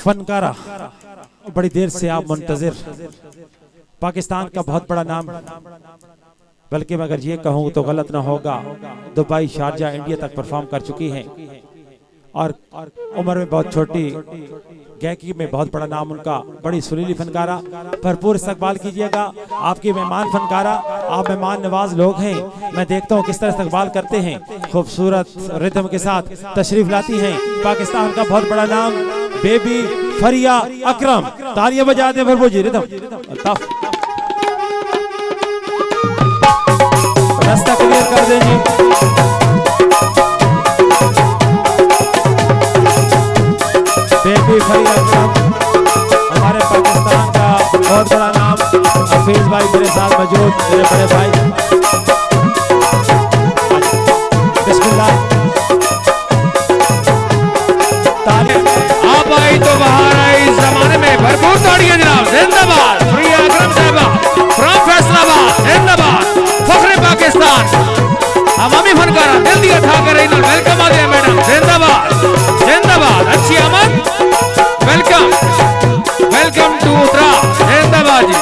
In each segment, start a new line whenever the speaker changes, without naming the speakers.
फनकारा। बड़ी देर से आप मुंतजर। पाकिस्तान का बहुत बड़ा नाम। बल्कि मैं अगर ये कहूँ तो गलत ना होगा। दुबई, शारजा, इंडिया तक परफॉर्म कर चुकी हैं। और उम्र में बहुत छोटी गायकी में बहुत बड़ा नाम उनका। बड़ी सुरीली फनकारा। भरपूर इस्तकबाल कीजिएगा। आपके मेहमान फनकारा। आप मेहमान नवाज़ लोग हैं। मैं देखता हूँ किस तरह इस्तकबाल करते हैं। खूबसूरत रिदम के साथ तशरीफ़ लाती हैं। पाकिस्तान का बहुत बड़ा नाम। बेबी फरिया अकरम। तालियाँ बजा दें भरपूर जी रिदम। अल्ताफ। रास्ता क्लियर कर दें जी। बेबी फरिया अकरम, हमारे पाकिस्तान का बहुत बड़ा नाम हफीज भाई मेरे साथ मौजूद, मेरे बड़े भाई।
अवामी फनकारा दिया था कर वेलकम आ गया मैडम। जिंदाबाद। जिंदाबाद। अच्छी आमद वेलकम वेलकम टू उत्तरा जिंदाबाद जी।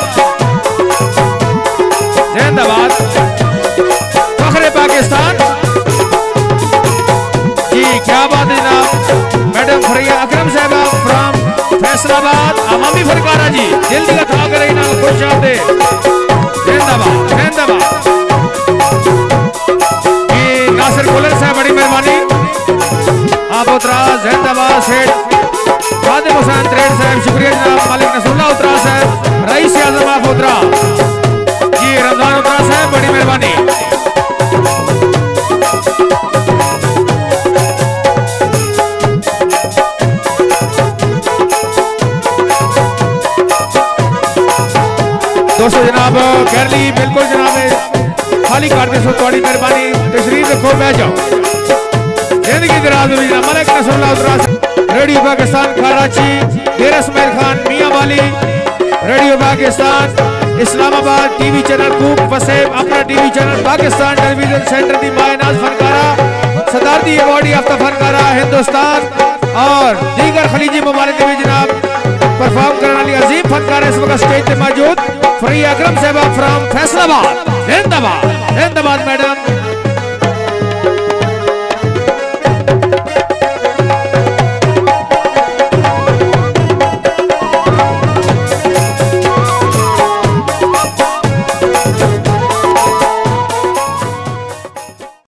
जिंदाबाद। फखरे पाकिस्तान। जी, क्या बात है जनाब मैडम फरिया अकरम साहबा फ्रॉम फैसलाबाद। अवामी फरकारा जी। दिया था कर ना खुश आते जिंदाबाद। जिंदाबाद। शुक्रिया जनाब मालिक नसरुल्ला उतरा साहब रईस उतरा उतरा बड़ी मेहरबानी दोस्तों जनाब कर बिल्कुल जनाब खाली कर दे सो थोड़ी मेहरबानी तशरीफ़ रखो बह जाओ ज़िंदगी दराज में जनाब Malik Nasrullah उतरास Radio Pakistan Karachi Dera Ismail Khan, Mianwali Radio Pakistan, Islamabad TV channel कूप वसेब अपना TV channel, Pakistan Television Centre दी मायनाज फनकारा, सदारती अवार्डी आफ्ता फनकारा, हिंदुस्तान और दीगर खलीजी ममालिक में जनाब परफॉर्म करने वाली अजीम फनकार इस वक्त स्टेज पे मौजूद। फ्री अकरम साहबा फ्रॉम फैसलाबाद जिंदाबाद जिंदाबाद मैडम।